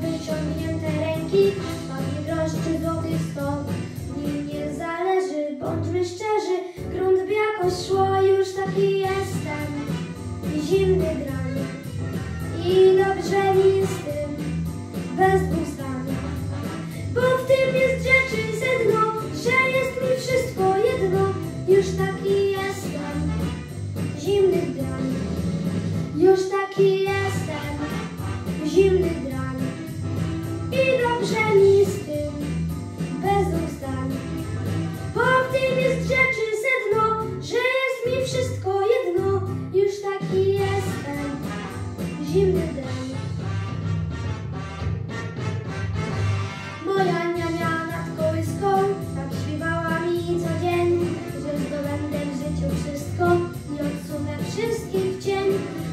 Wyciągnięte ręki, panie drożdży złotych sto. Nim nie zależy, bądźmy szczerzy, grunt by jakoś szło, już taki jestem, zimny drań. I dobrze mi z tym, bez dwóch zimny drań. Moja niania nad kołyską tak śpiewała mi co dzień, że zdobędę w życiu wszystko i odsunę wszystkich cień.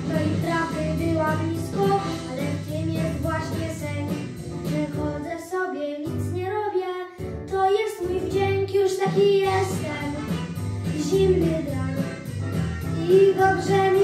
No i prawdy była blisko, ale w tym jest właśnie sen, że chodzę sobie, nic nie robię, to jest mój wdzięk, już taki jestem, zimny drań. I dobrze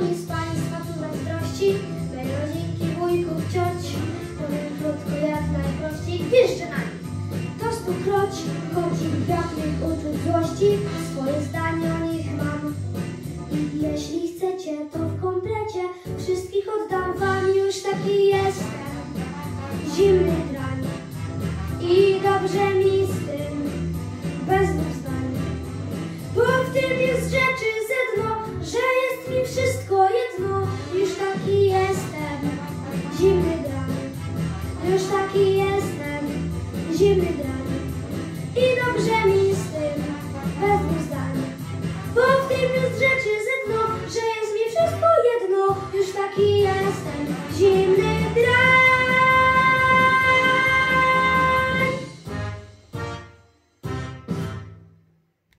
Mi z Państwa tu zazdrości? Mej rodzinki, wujków, cioć. Powiem krótko jak najprościej. Gwieżdżę na To stokroć Chodzi wiatrych uczuć złości Swoje zdanie o nich mam. I jeśli chcecie to w komplecie Wszystkich oddam wam. Już taki jestem. Zimny drań I dobrze zimny drań. I dobrze mi